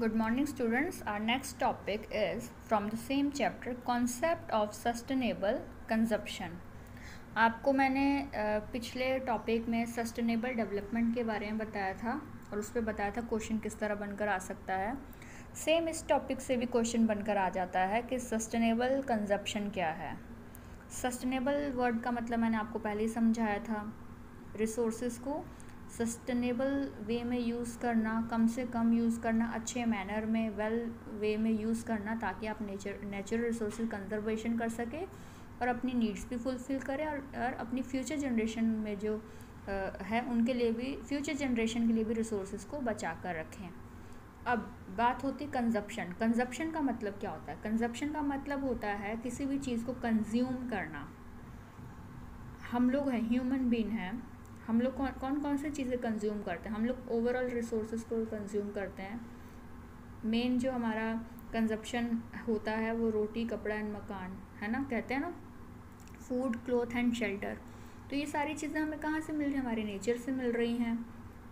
Good morning, students. Our next topic is from the same chapter concept of sustainable consumption. आपको मैंने पिछले topic में sustainable development के बारे में बताया था और उस पर बताया था क्वेश्चन किस तरह बनकर आ सकता है सेम इस टॉपिक से भी क्वेश्चन बनकर आ जाता है कि सस्टेनेबल कंजप्शन क्या है सस्टेनेबल वर्ड का मतलब मैंने आपको पहले ही समझाया था रिसोर्सेज को सस्टेनेबल वे में यूज़ करना कम से कम यूज़ करना अच्छे मैनर में वेल वे में यूज़ करना ताकि आप नेचर नेचुरल रिसोर्स कंजर्वेशन कर सकें और अपनी नीड्स भी फुलफ़िल करें और, और अपनी फ्यूचर जनरेशन में जो आ, है उनके लिए भी फ्यूचर जनरेशन के लिए भी रिसोर्स को बचा कर रखें। अब बात होती है कंजप्शन। कंजप्शन का मतलब क्या होता है? कंजप्शन का मतलब होता है किसी भी चीज़ को कंज्यूम करना। हम लोग हैं ह्यूमन बीन हैं। हम लोग कौन कौन कौन सी चीज़ें कंज्यूम करते हैं? हम लोग ओवरऑल रिसोर्स को कंज्यूम करते हैं। मेन जो हमारा कंजप्शन होता है वो रोटी, कपड़ा एंड मकान, है ना? कहते हैं ना? फ़ूड क्लोथ एंड शेल्टर तो ये सारी चीज़ें हमें कहाँ से मिल रही हैं? हमारे नेचर से मिल रही हैं।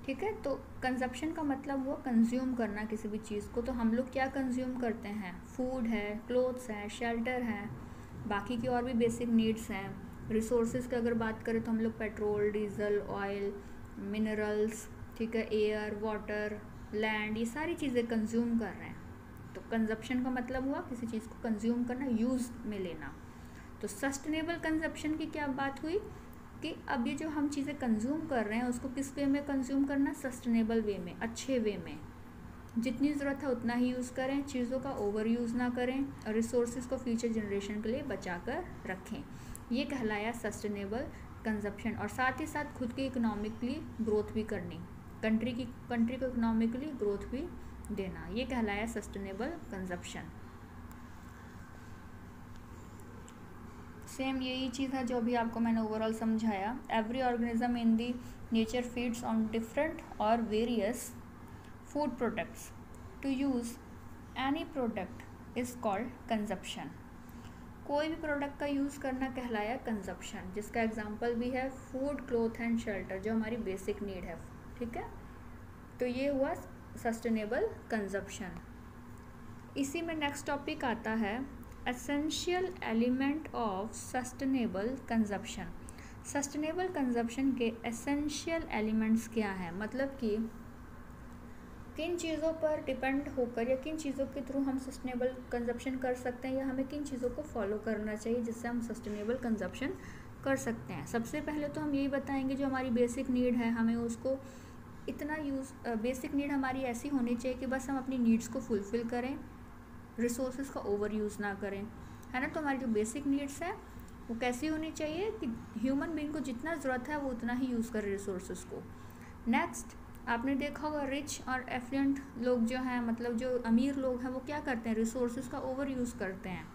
ठीक है? तो कंजप्शन का मतलब हुआ कंज्यूम करना किसी भी चीज़ को। तो हम लोग क्या कंज्यूम करते हैं? फ़ूड है क्लोथ्स है शेल्टर है, बाकी की और भी बेसिक नीड्स हैं। रिसोर्सेज की अगर बात करें तो हम लोग पेट्रोल, डीजल ऑयल मिनरल्स ठीक है एयर वाटर लैंड ये सारी चीज़ें कंज्यूम कर रहे हैं। तो कंजप्शन का मतलब हुआ किसी चीज़ को कंज्यूम करना यूज़ में लेना। तो सस्टेनेबल कंजप्शन की क्या बात हुई? कि अब ये जो हम चीज़ें कंज्यूम कर रहे हैं, उसको किस वे में कंज्यूम करना? सस्टेनेबल वे में, अच्छे वे में। जितनी ज़रूरत है उतना ही यूज़ करें, चीज़ों का ओवर यूज़ ना करें, और रिसोर्सेज को फ्यूचर जनरेशन के लिए बचा कर रखें। ये कहलाया सस्टेनेबल कंजप्शन और साथ ही साथ खुद की इकोनॉमिकली ग्रोथ भी करनी कंट्री की कंट्री को इकोनॉमिकली ग्रोथ भी देना, ये कहलाया सस्टेनेबल कंजप्शन सेम यही चीज़ है जो भी आपको मैंने ओवरऑल समझाया. Every organism in the nature feeds on different और various food products to use any product is called consumption कोई भी प्रोडक्ट का यूज़ करना कहलाया कंजप्शन जिसका एग्जांपल भी है फ़ूड क्लोथ एंड शेल्टर जो हमारी बेसिक नीड है, ठीक है? तो ये हुआ सस्टेनेबल कंजप्शन इसी में नेक्स्ट टॉपिक आता है essential element of sustainable consumption sustainable consumption के एसेंशियल एलिमेंट्स क्या हैं? मतलब कि किन चीज़ों पर डिपेंड होकर या किन चीज़ों के थ्रू हम सस्टेनेबल कंजप्शन कर सकते हैं या हमें किन चीज़ों को फॉलो करना चाहिए जिससे हम सस्टेनेबल कंजप्शन कर सकते हैं। सबसे पहले तो हम यही बताएँगे जो हमारी बेसिक नीड है, हमें उसको इतना यूज़ बेसिक नीड हमारी ऐसी होनी चाहिए कि बस हम अपनी नीड्स को फुलफ़िल करें रिसोर्स का ओवर यूज़ ना करें। है ना? तो हमारी जो बेसिक नीड्स हैं, वो कैसी होनी चाहिए कि ह्यूमन बींग को जितना ज़रूरत है, वो उतना ही यूज़ करें रिसोर्स को। नेक्स्ट आपने देखा होगा रिच और एफ्लुएंट लोग जो हैं मतलब जो अमीर लोग हैं, वो क्या करते हैं? रिसोर्सेज का ओवर यूज़ करते हैं।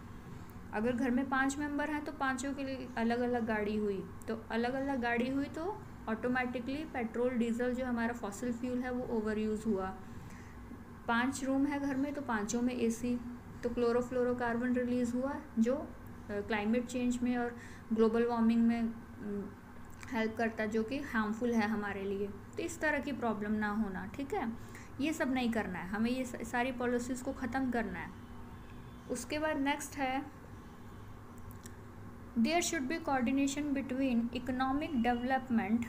अगर घर में पाँच मेंबर हैं तो पाँचों के लिए अलग अलग गाड़ी हुई। तो अलग अलग गाड़ी हुई तो ऑटोमेटिकली पेट्रोल डीजल जो हमारा फॉसिल फ्यूल है, वो ओवर यूज़ हुआ। पाँच रूम है घर में तो पाँचों में एसी तो क्लोरोफ्लोरोकार्बन रिलीज़ हुआ, जो क्लाइमेट चेंज में और ग्लोबल वार्मिंग में हेल्प करता जो कि हार्मफुल है हमारे लिए। तो इस तरह की प्रॉब्लम ना होना, ठीक है? ये सब नहीं करना है। हमें ये सारी पॉलिसीज़ को ख़त्म करना है। उसके बाद नेक्स्ट है there should be coordination between economic development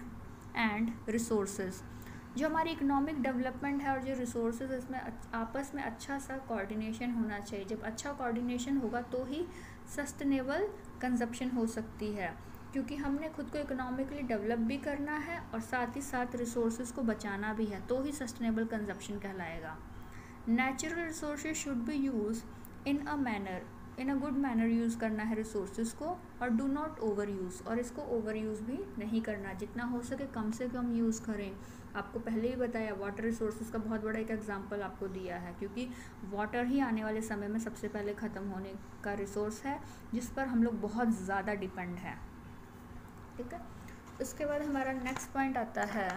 and resources जो हमारी इकोनॉमिक डेवलपमेंट है और जो रिसोर्स इसमें आपस में अच्छा सा कोऑर्डिनेशन होना चाहिए। जब अच्छा कोऑर्डिनेशन होगा तो ही सस्टेनेबल कंजप्शन हो सकती है। क्योंकि हमने खुद को इकोनॉमिकली डेवलप भी करना है और साथ ही साथ रिसोर्स को बचाना भी है तो ही सस्टेनेबल कंजप्शन कहलाएगा। Natural resource should be use in a manner in a good manner use करना है रिसोर्स को, और डू नॉट ओवर यूज़ और इसको ओवर यूज़ भी नहीं करना। जितना हो सके कम से कम यूज़ करें। आपको पहले ही बताया वाटर रिसोर्स का बहुत बड़ा एक एग्जांपल आपको दिया है, क्योंकि वाटर ही आने वाले समय में सबसे पहले ख़त्म होने का रिसोर्स है, जिस पर हम लोग बहुत ज़्यादा डिपेंड हैं। ठीक है? उसके बाद हमारा नेक्स्ट पॉइंट आता है।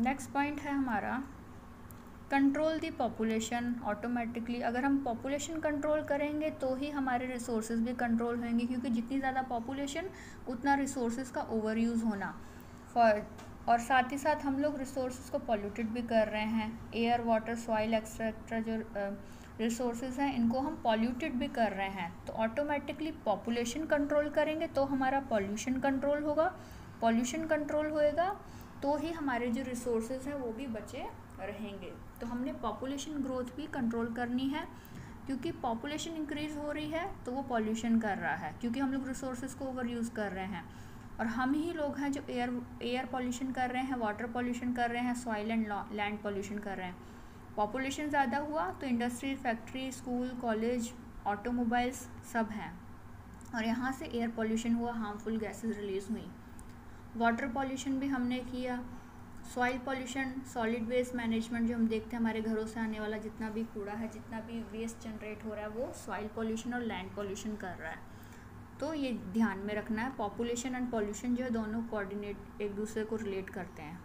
नेक्स्ट पॉइंट है हमारा कंट्रोल दी पॉपुलेशन ऑटोमेटिकली अगर हम पॉपुलेशन कंट्रोल करेंगे तो ही हमारे रिसोर्सेज भी कंट्रोल होंगे, क्योंकि जितनी ज़्यादा पॉपुलेशन उतना रिसोर्सेज का ओवर यूज़ होना। फॉर और साथ ही साथ हम लोग रिसोर्स को पॉल्यूटेड भी कर रहे हैं। एयर वाटर सॉइल एक्सेट्रा जो रिसोर्सेज हैं, इनको हम पॉल्यूटेड भी कर रहे हैं। तो ऑटोमेटिकली पॉपुलेशन कंट्रोल करेंगे तो हमारा पॉल्यूशन कंट्रोल होगा। पॉल्यूशन कंट्रोल होएगा तो ही हमारे जो रिसोर्सेज हैं वो भी बचे रहेंगे। तो हमने पॉपुलेशन ग्रोथ भी कंट्रोल करनी है। क्योंकि पॉपुलेशन इंक्रीज़ हो रही है तो वो पॉल्यूशन कर रहा है, क्योंकि हम लोग रिसोर्सेज को ओवर यूज़ कर रहे हैं। और हम ही लोग हैं जो एयर एयर पॉल्यूशन कर रहे हैं वाटर पॉल्यूशन कर रहे हैं सॉइल एंड लैंड पॉल्यूशन कर रहे हैं। पॉपुलेशन ज़्यादा हुआ तो industry factory school college automobiles सब हैं। और यहाँ से एयर पॉल्यूशन हुआ हार्मफुल गैसेस रिलीज़ हुई। वाटर पॉल्यूशन भी हमने किया। Soil pollution solid waste management जो हम देखते हैं हमारे घरों से आने वाला जितना भी कूड़ा है, जितना भी वेस्ट जनरेट हो रहा है, वो सॉइल पॉल्यूशन और लैंड पॉल्यूशन कर रहा है। तो ये ध्यान में रखना है पॉपुलेशन एंड पॉल्यूशन जो है दोनों कोऑर्डिनेट एक दूसरे को रिलेट करते हैं।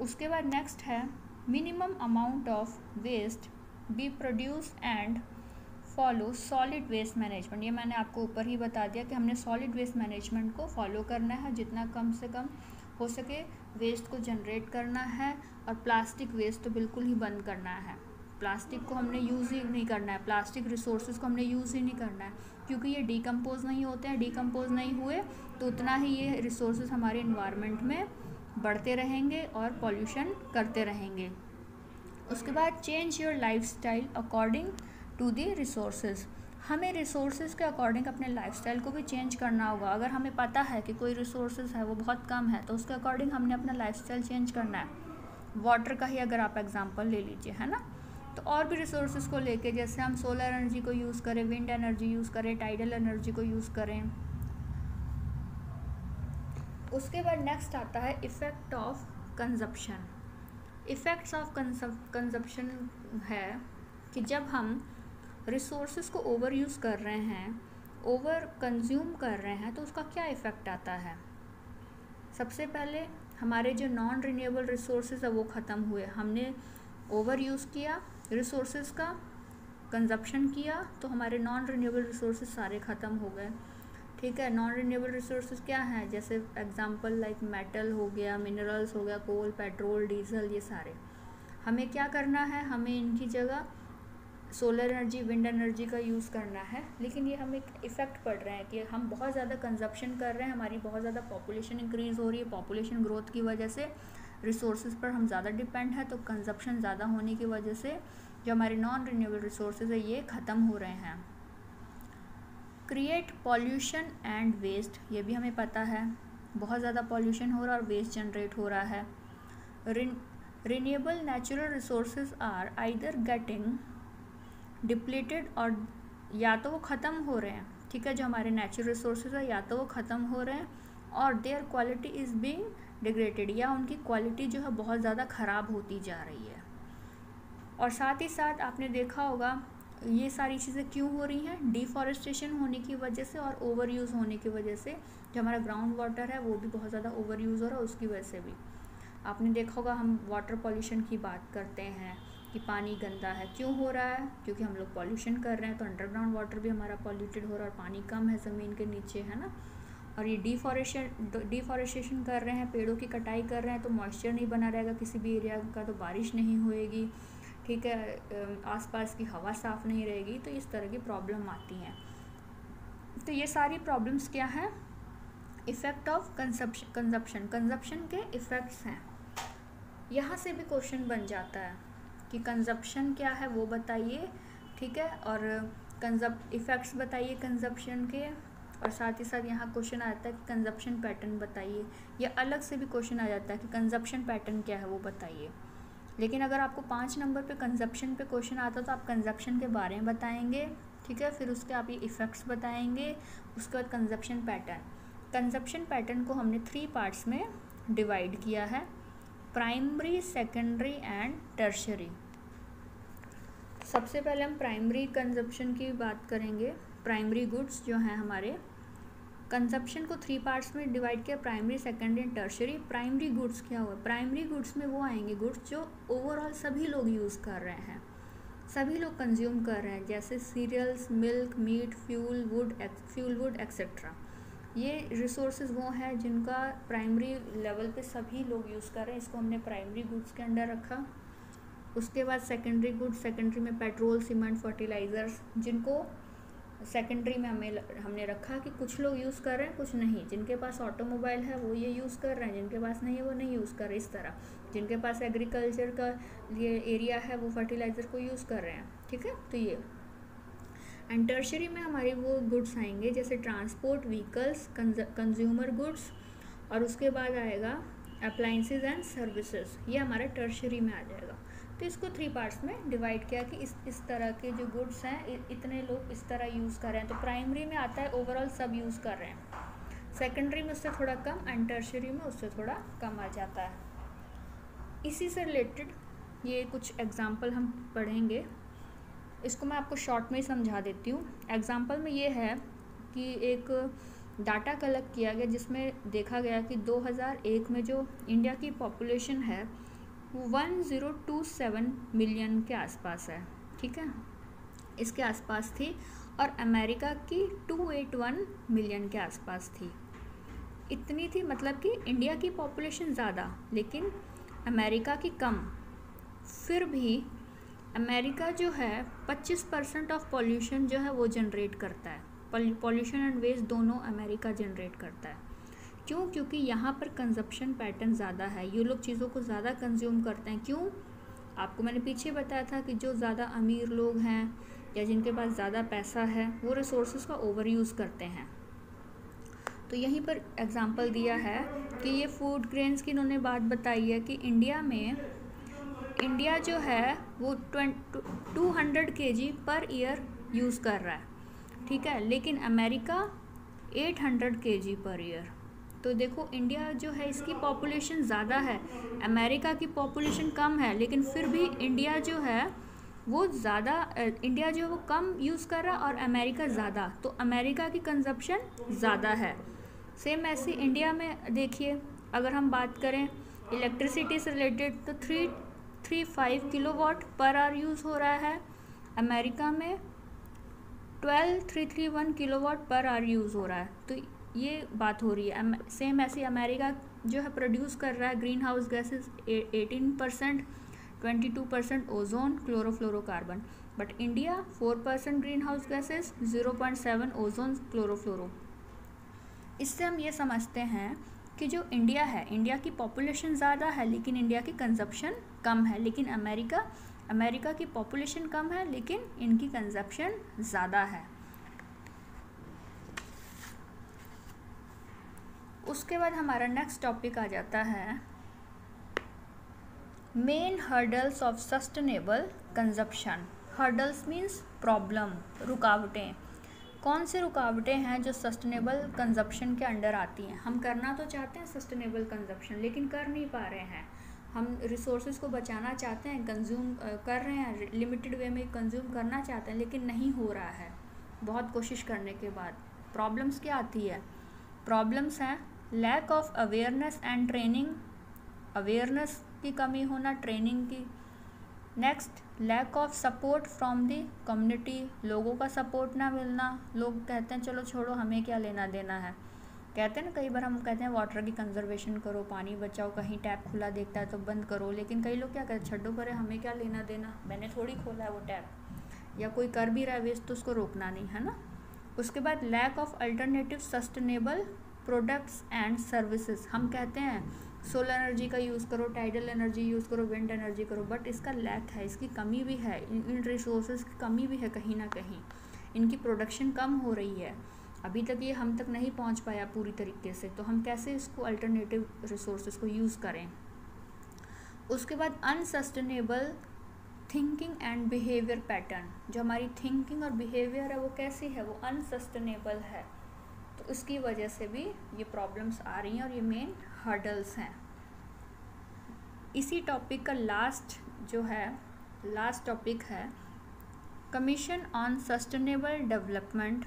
उसके बाद नेक्स्ट है minimum amount of waste be produce and follow solid waste management. ये मैंने आपको ऊपर ही बता दिया कि हमने सॉलिड वेस्ट मैनेजमेंट को फॉलो करना है, जितना कम से कम हो सके वेस्ट को जनरेट करना है और प्लास्टिक वेस्ट तो बिल्कुल ही बंद करना है। प्लास्टिक को हमने यूज़ ही नहीं करना है, प्लास्टिक रिसोर्सेज को हमने यूज़ ही नहीं करना है, क्योंकि ये डीकम्पोज नहीं होते हैं। डीकम्पोज नहीं हुए तो उतना ही ये रिसोर्सेज हमारे इन्वायरमेंट में बढ़ते रहेंगे और पॉल्यूशन करते रहेंगे। उसके बाद change your life style according to the resources हमें रिसोर्सेज के अकॉर्डिंग अपने लाइफस्टाइल को भी चेंज करना होगा। अगर हमें पता है कि कोई रिसोर्सेज है, वो बहुत कम है तो उसके अकॉर्डिंग हमने अपना लाइफस्टाइल चेंज करना है। वाटर का ही अगर आप एग्जांपल ले लीजिए, है ना? तो और भी रिसोर्सेज को लेके, जैसे हम सोलर एनर्जी को यूज़ करें विंड एनर्जी यूज़ करें टाइडल एनर्जी को यूज़ करें। उसके बाद नेक्स्ट आता है effect of consumption effects of consumption है कि जब हम रिसोर्स को ओवर यूज़ कर रहे हैं ओवर कंज्यूम कर रहे हैं तो उसका क्या इफ़ेक्ट आता है? सबसे पहले हमारे जो नॉन रिन्यूएबल रिसोर्स है, वो ख़त्म हुए। हमने ओवर यूज़ किया रिसोर्स का कंजप्शन किया तो हमारे नॉन रिन्यूएबल रिसोर्स सारे ख़त्म हो गए। ठीक है नॉन रिन्यूएबल रिसोर्सेज क्या हैं? जैसे एग्जांपल लाइक मेटल हो गया मिनरल्स हो गया कोल पेट्रोल डीजल ये सारे। हमें क्या करना है? हमें इनकी जगह सोलर एनर्जी विंड एनर्जी का यूज़ करना है। लेकिन ये हमें इफ़ेक्ट पड़ रहे हैं कि हम बहुत ज़्यादा कंजप्शन कर रहे हैं, हमारी बहुत ज़्यादा पॉपुलेशन इंक्रीज़ हो रही है। पॉपुलेशन ग्रोथ की वजह से रिसोर्सेज पर हम ज़्यादा डिपेंड है तो कंजप्शन ज़्यादा होने की वजह से जो हमारे नॉन रिन्यूएबल रिसोर्सेज है, ये ख़त्म हो रहे हैं। क्रिएट पॉल्यूशन एंड वेस्ट ये भी हमें पता है। बहुत ज़्यादा पॉल्यूशन हो रहा है और वेस्ट जनरेट हो रहा है। Renewable natural resource are either getting depleted और या तो वो ख़त्म हो रहे हैं, ठीक है, जो हमारे नेचुरल रिसोर्स है, या तो वो ख़त्म हो रहे हैं और their quality is being degraded या उनकी क्वालिटी जो है बहुत ज़्यादा ख़राब होती जा रही है। और साथ ही साथ आपने देखा होगा ये सारी चीज़ें क्यों हो रही हैं? डिफॉरेस्टेशन होने की वजह से और ओवर यूज़ होने की वजह से। जो हमारा ग्राउंड वाटर है, वो भी बहुत ज़्यादा ओवर यूज़ हो रहा है, उसकी वजह से भी। आपने देखा होगा, हम वाटर पॉल्यूशन की बात करते हैं कि पानी गंदा है। क्यों हो रहा है? क्योंकि हम लोग पॉल्यूशन कर रहे हैं तो अंडरग्राउंड वाटर भी हमारा पॉल्यूटेड हो रहा है और पानी कम है ज़मीन के नीचे, है ना? और ये डिफॉरेशन डिफॉरेस्टेशन कर रहे हैं, पेड़ों की कटाई कर रहे हैं तो मॉइस्चर नहीं बना रहेगा किसी भी एरिया का तो बारिश नहीं होएगी। ठीक है आसपास की हवा साफ़ नहीं रहेगी तो इस तरह की प्रॉब्लम आती हैं। तो ये सारी प्रॉब्लम्स क्या हैं? Effect of consumption consumption consumption के इफ़ेक्ट्स हैं। यहाँ से भी क्वेश्चन बन जाता है कि कंजप्शन क्या है, वो बताइए, ठीक है? और कंजप इफ़ेक्ट्स बताइए कंजप्शन के, और साथ ही साथ यहाँ क्वेश्चन आता है कि कंजप्शन पैटर्न बताइए। या अलग से भी क्वेश्चन आ जाता है कि कंजप्शन पैटर्न क्या है, वो बताइए। लेकिन अगर आपको पाँच नंबर पे कंजप्शन पे क्वेश्चन आता तो आप कंजप्शन के बारे में बताएँगे, ठीक है? फिर उसके आप ये इफ़ेक्ट्स बताएँगे, उसके बाद कंजप्शन पैटर्न कंजप्शन पैटर्न को हमने थ्री पार्ट्स में डिवाइड किया है प्राइमरी सेकेंडरी एंड टर्शरी सबसे पहले हम प्राइमरी कंजप्शन की बात करेंगे प्राइमरी गुड्स जो हैं हमारे कंजप्शन को थ्री पार्ट्स में डिवाइड किया primary secondary and tertiary primary goods क्या हुआ? प्राइमरी गुड्स में वो आएँगे गुड्स जो ओवरऑल सभी लोग यूज़ कर रहे हैं। सभी लोग कंज्यूम कर रहे हैं, जैसे cereals milk meat fuel wood fuel wood etcetera ये रिसोर्सेज वो हैं जिनका प्राइमरी लेवल पे सभी लोग यूज़ कर रहे हैं। इसको हमने प्राइमरी गुड्स के अंडर रखा। उसके बाद सेकेंडरी गुड्स सेकेंडरी में पेट्रोल सीमेंट फर्टिलाइज़र्स जिनको सेकेंडरी में हमें हमने रखा कि कुछ लोग यूज़ कर रहे हैं, कुछ नहीं। जिनके पास ऑटोमोबाइल है, वो ये यूज़ कर रहे हैं, जिनके पास नहीं है, वो नहीं यूज़ कर रहे, इस तरह। जिनके पास एग्रीकल्चर का ये एरिया है, वो फर्टिलाइज़र को यूज़ कर रहे हैं, ठीक है? तो ये। एंड टर्शरी में हमारी वो गुड्स आएँगे, जैसे ट्रांसपोर्ट व्हीकल्स कंज्यूमर गुड्स और उसके बाद आएगा अप्लाइंसेज एंड सर्विसेज़ ये हमारा टर्शरी में आ जाएगा। तो इसको थ्री पार्ट्स में डिवाइड किया कि इस इस तरह के जो गुड्स हैं इतने लोग इस तरह यूज़ कर रहे हैं। तो प्राइमरी में आता है ओवरऑल सब यूज़ कर रहे हैं। सेकेंडरी में उससे थोड़ा कम एंड टर्शरी में उससे थोड़ा कम आ जाता है। इसी से रिलेटेड ये कुछ एग्ज़ाम्पल हम पढ़ेंगे। इसको मैं आपको शॉर्ट में ही समझा देती हूँ। एग्ज़ाम्पल में ये है कि एक डाटा कलेक्ट किया गया, जिसमें देखा गया कि 2001 में जो इंडिया की पॉपुलेशन है one zero two seven million के आसपास है, ठीक है? इसके आसपास थी और अमेरिका की टू एट वन मिलियन के आसपास थी। इतनी थी मतलब कि इंडिया की पॉपुलेशन ज़्यादा, लेकिन अमेरिका की कम। फिर भी अमेरिका जो है 25 परसेंट ऑफ़ पॉल्यूशन जो है वो जनरेट करता है। पॉल्यूशन एंड वेस्ट दोनों अमेरिका जनरेट करता है। क्यों? क्योंकि यहाँ पर कंजप्शन पैटर्न ज़्यादा है। ये लोग चीज़ों को ज़्यादा कंज्यूम करते हैं। क्यों? आपको मैंने पीछे बताया था कि जो ज़्यादा अमीर लोग हैं या जिनके पास ज़्यादा पैसा है, वो रिसोर्स का ओवर यूज़ करते हैं। तो यहीं पर एग्ज़ाम्पल दिया है कि ये फ़ूड ग्रेन्स की इन्होंने बात बताई है कि इंडिया में इंडिया जो है, वो टू हंड्रेड के जी पर ईयर यूज़ कर रहा है। ठीक है? लेकिन अमेरिका एट हंड्रेड के जी पर ईयर तो देखो इंडिया जो है, इसकी पॉपुलेशन ज़्यादा है। अमेरिका की पॉपुलेशन कम है, लेकिन फिर भी इंडिया जो है, वो ज़्यादा इंडिया जो है, वो कम यूज़ कर रहा और अमेरिका ज़्यादा। तो अमेरिका की कंजप्शन ज़्यादा है। सेम ऐसे इंडिया में देखिए, अगर हम बात करें इलेक्ट्रिसिटी से रिलेटेड तो three three five kilowatt per hour use हो रहा है। अमेरिका में twelve three three one kilowatt per hour use हो रहा है। तो ये बात हो रही है। सेम ऐसे अमेरिका जो है प्रोड्यूस कर रहा है greenhouse gases eighteen percent twenty two percent ozone chlorofluorocarbon but India four percent greenhouse gases zero point seven ozone chlorofluoro इससे हम ये समझते हैं कि जो इंडिया है इंडिया की पॉपुलेशन ज़्यादा है, लेकिन इंडिया की कंजप्शन कम है। लेकिन अमेरिका अमेरिका की पॉपुलेशन कम है, लेकिन इनकी कंजप्शन ज़्यादा है। उसके बाद हमारा नेक्स्ट टॉपिक आ जाता है main hurdles of sustainable consumption hurdles means problem रुकावटें। कौन सी रुकावटें हैं जो सस्टेनेबल कंजप्शन के अंडर आती हैं? हम करना तो चाहते हैं सस्टेनेबल कंजप्शन लेकिन कर नहीं पा रहे हैं। हम रिसोर्स को बचाना चाहते हैं कंज्यूम कर रहे हैं लिमिटेड वे में कंज्यूम करना चाहते हैं, लेकिन नहीं हो रहा है। बहुत कोशिश करने के बाद। प्रॉब्लम्स क्या आती है? प्रॉब्लम्स हैं lack of awareness and training awareness की कमी होना ट्रेनिंग की। Next lack of support from the community लोगों का सपोर्ट ना मिलना। लोग कहते हैं, चलो छोड़ो, हमें क्या लेना देना है? कहते हैं ना, कई बार हम कहते हैं वाटर की कंजर्वेशन करो, पानी बचाओ, कहीं टैप खुला देखता है तो बंद करो। लेकिन कई लोग क्या कहते हैं, छड्डो करे हमें क्या लेना देना? मैंने थोड़ी खोला है वो टैप या कोई कर भी रहा है वेस्ट तो उसको रोकना नहीं, है ना? उसके बाद lack of alternative sustainable products and services, हम कहते हैं, सोलर एनर्जी का यूज़ करो टाइडल एनर्जी यूज़ करो, विंड एनर्जी करो बट इसका लैक है, इसकी कमी भी है, इन रिसोर्सेज की कमी भी है कहीं ना कहीं, इनकी प्रोडक्शन कम हो रही है। अभी तक ये हम तक नहीं पहुँच पाया पूरी तरीके से तो हम कैसे इसको अल्टरनेटिव रिसोर्सेज को यूज़ करें? उसके बाद unsustainable thinking and behaviour pattern जो हमारी थिंकिंग और बिहेवियर है, वो कैसी है? वो अनसस्टेनेबल है। तो इसकी वजह से भी ये प्रॉब्लम्स आ रही हैं और ये मेन हर्डल्स हैं। इसी टॉपिक का लास्ट जो है लास्ट टॉपिक है कमीशन ऑन सस्टेनेबल डेवलपमेंट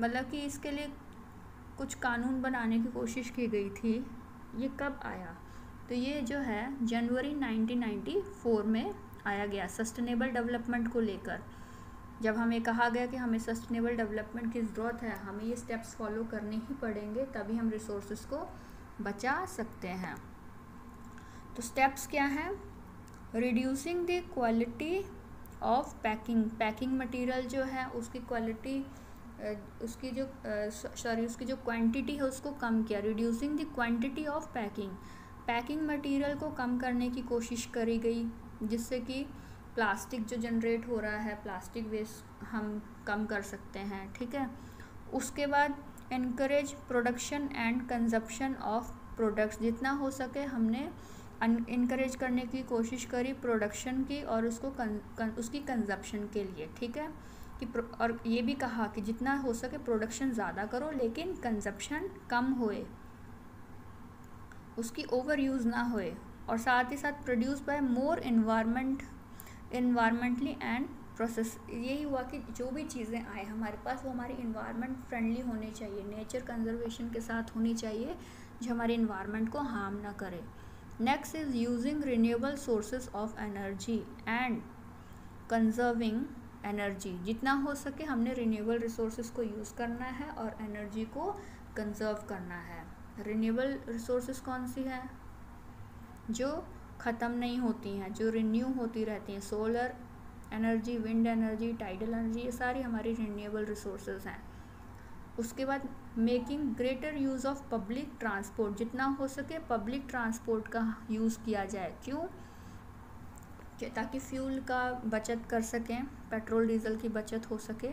मतलब कि इसके लिए कुछ कानून बनाने की कोशिश की गई थी, ये कब आया? तो ये जो है, जनवरी 1994 में आया गया सस्टेनेबल डेवलपमेंट को लेकर। जब हमें कहा गया कि हमें सस्टेनेबल डेवलपमेंट की ज़रूरत है, हमें ये स्टेप्स फॉलो करने ही पड़ेंगे, तभी हम रिसोर्स को बचा सकते हैं। तो स्टेप्स क्या हैं? Reducing the quality of packing packing material जो है, उसकी क्वालिटी उसकी जो सॉरी उसकी जो क्वांटिटी है, उसको कम किया। Reducing the quantity of packing packing material को कम करने की कोशिश करी गई, जिससे कि प्लास्टिक जो जनरेट हो रहा है प्लास्टिक वेस्ट हम कम कर सकते हैं ठीक है? उसके बाद increase production and consumption of products जितना हो सके हमने इनक्रेज करने की कोशिश करी प्रोडक्शन की और उसको कन, कन, उसकी कंजप्शन के लिए ठीक है? कि और ये भी कहा कि जितना हो सके प्रोडक्शन ज़्यादा करो लेकिन कंजप्शन कम होए। उसकी ओवर यूज़ ना होए और साथ ही साथ produce by more environment environmentally and process यही हुआ कि जो भी चीज़ें आए हमारे पास, वो हमारी इन्वायरमेंट फ्रेंडली होनी चाहिए। नेचर कंजर्वेशन के साथ होनी चाहिए, जो हमारे इन्वायरमेंट को हार्म ना करे। Next is using renewable sources of energy and conserving energy जितना हो सके हमने रिन्यूएबल रिसोर्सेज को यूज़ करना है और एनर्जी को कंजर्व करना है। रिन्यूएबल रिसोर्सेज कौन सी हैं? जो ख़त्म नहीं होती हैं, जो रिन्यू होती रहती हैं solar energy wind energy tidal energy ये सारी हमारी रिन्यूएबल रिसोर्सेज हैं। उसके बाद making greater use of public transport जितना हो सके पब्लिक ट्रांसपोर्ट का यूज़ किया जाए। क्यों? ताकि फ्यूल का बचत कर सकें पेट्रोल डीजल की बचत हो सके।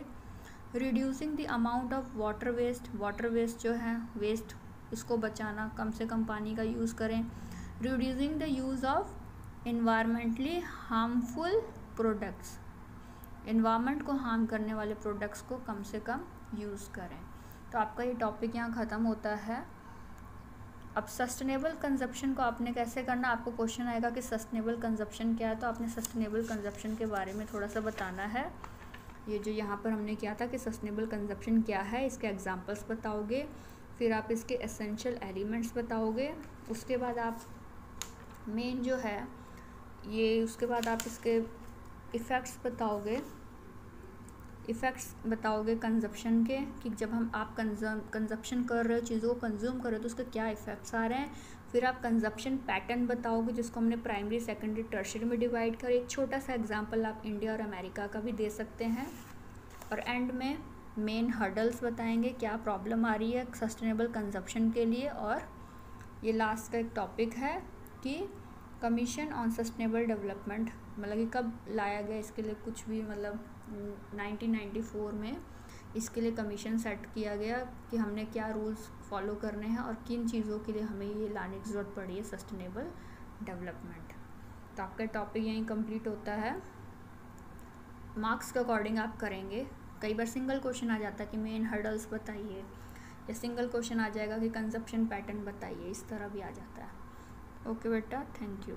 Reducing the amount of water waste water waste जो है वेस्ट इसको बचाना, कम से कम पानी का यूज़ करें। Reducing the use of environmentally harmful products environment को हार्म करने वाले प्रोडक्ट्स को कम से कम यूज़ करें। तो आपका ये टॉपिक यहाँ ख़त्म होता है। अब सस्टेनेबल कंजप्शन को आपने कैसे करना, आपको क्वेश्चन आएगा कि सस्टेनेबल कंजप्शन क्या है तो आपने सस्टेनेबल कंजप्शन के बारे में थोड़ा सा बताना है। ये जो यहाँ पर हमने किया था कि सस्टेनेबल कंजप्शन क्या है, इसके एग्जांपल्स बताओगे, फिर आप इसके एसेंशियल एलिमेंट्स बताओगे, उसके बाद आप मेन जो है, ये उसके बाद आप इसके इफ़ेक्ट्स बताओगे। इफ़ेक्ट्स बताओगे कंजप्शन के, कि जब हम आप कंजप्शन कर रहे हो, चीज़ों को कंज्यूम कर रहे हो तो उसके क्या इफ़ेक्ट्स आ रहे हैं। फिर आप कंजप्शन पैटर्न बताओगे, जिसको हमने प्राइमरी सेकेंडरी टर्शरी में डिवाइड कर एक छोटा सा एग्जांपल आप इंडिया और अमेरिका का भी दे सकते हैं। और एंड में मेन हर्डल्स बताएँगे, क्या प्रॉब्लम आ रही है सस्टेनेबल कंजप्शन के लिए। और ये लास्ट का एक टॉपिक है। कि कमीशन ऑन सस्टेनेबल डेवलपमेंट मतलब कि कब लाया गया, इसके लिए कुछ भी मतलब 1994 में इसके लिए कमीशन सेट किया गया कि हमने क्या रूल्स फॉलो करने हैं और किन चीज़ों के लिए हमें ये लाने की ज़रूरत पड़ी है सस्टेनेबल डेवलपमेंट तो आपका टॉपिक यहीं कंप्लीट होता है। मार्क्स के अकॉर्डिंग आप करेंगे। कई बार सिंगल क्वेश्चन आ जाता है कि मेन हर्डल्स बताइए। या सिंगल क्वेश्चन आ जाएगा कि कंजप्शन पैटर्न बताइए। इस तरह भी आ जाता है। ओके बेटा थैंक यू।